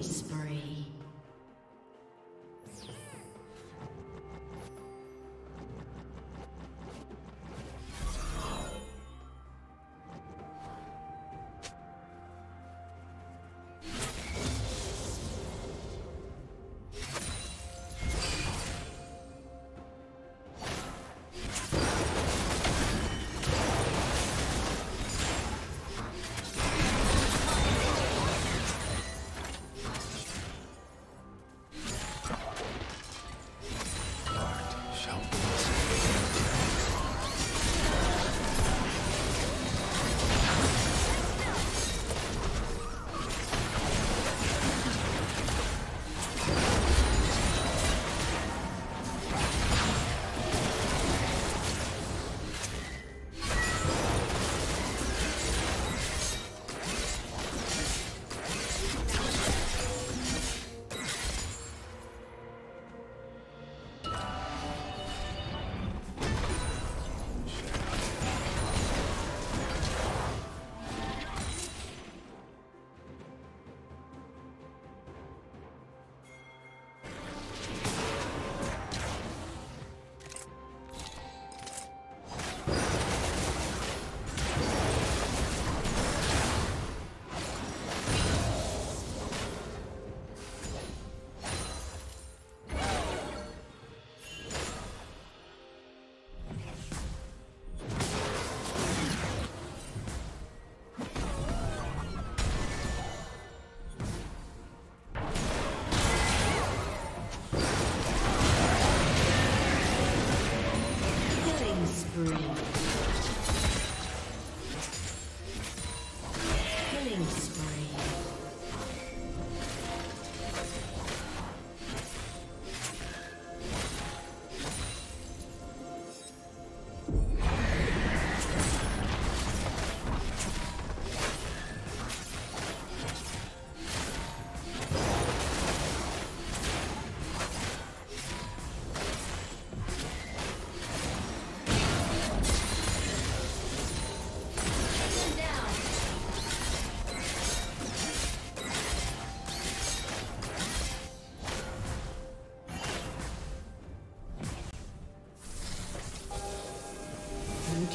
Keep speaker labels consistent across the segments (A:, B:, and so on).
A: team's Killing spree.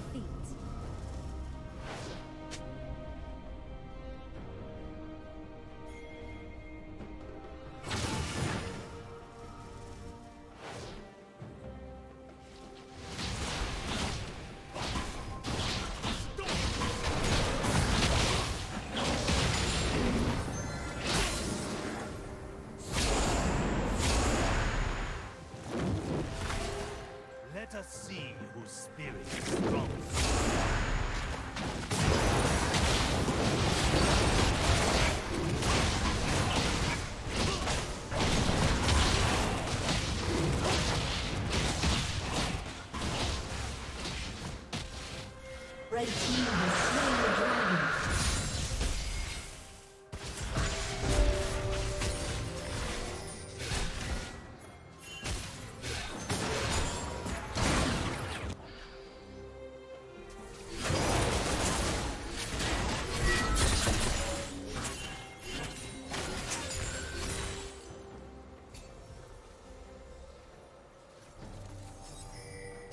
A: my feet.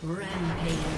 A: Rampage.